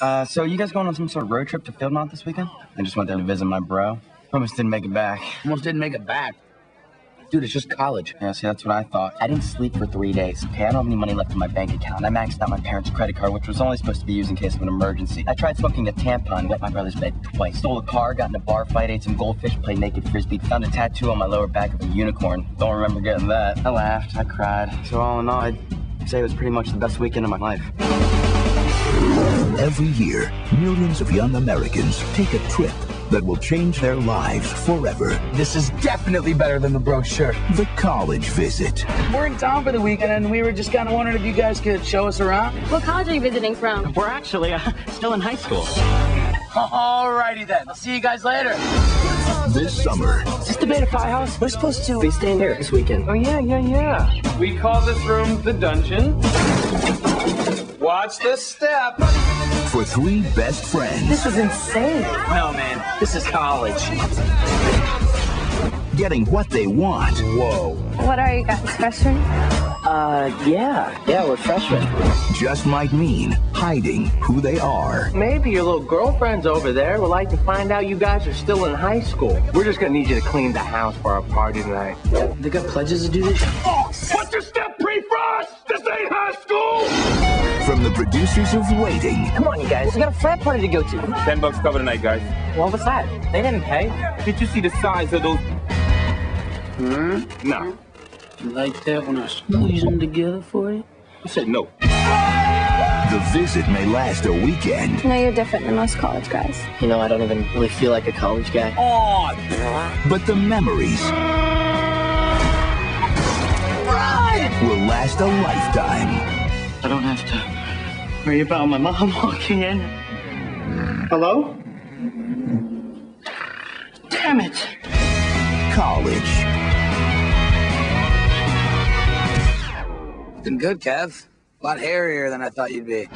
Uh, so you guys going on some sort of road trip to Fieldmont this weekend? I just went there to visit my bro. Almost didn't make it back. Almost didn't make it back. Dude, it's just college. Yeah, see, that's what I thought. I didn't sleep for three days. Okay, I don't have any money left in my bank account. I maxed out my parents' credit card, which was only supposed to be used in case of an emergency. I tried smoking a tampon, wet my brother's bed twice. Stole a car, got in a bar fight, ate some goldfish, played naked frisbee, found a tattoo on my lower back of a unicorn. Don't remember getting that. I laughed, I cried. So all in all, I'd say it was pretty much the best weekend of my life. Every year, millions of young Americans take a trip that will change their lives forever. This is definitely better than the brochure. The College Visit. We're in town for the weekend, and we were just kind of wondering if you guys could show us around. What college are you visiting from? We're actually uh, still in high school. Alrighty then. I'll see you guys later. This summer, Is this the Beta Phi House? We're supposed to be staying here this weekend. Oh, yeah, yeah, yeah. We call this room the dungeon. Watch this step. For three best friends This is insane. No, man. This is college. getting what they want Whoa. What are you guys, freshmen? Uh, yeah. Yeah, we're freshmen. just might mean hiding who they are. Maybe your little girlfriend's over there would like to find out you guys are still in high school. We're just gonna need you to clean the house for our party tonight. They got pledges to do this? What's your step From the producers of Waiting, Come on, you guys. We got a frat party to go to. Ten bucks cover tonight, guys. What was that? They didn't pay. Did you see the size of those? Hmm? No. You like that when I squeeze them together for you? I said no. the visit may last a weekend, No, you're different than most college guys. You know, I don't even really feel like a college guy. but the memories will last a lifetime. I don't have to worry about my mom walking in. Hello? Damn it. College. Been good, Kev. A lot hairier than I thought you'd be.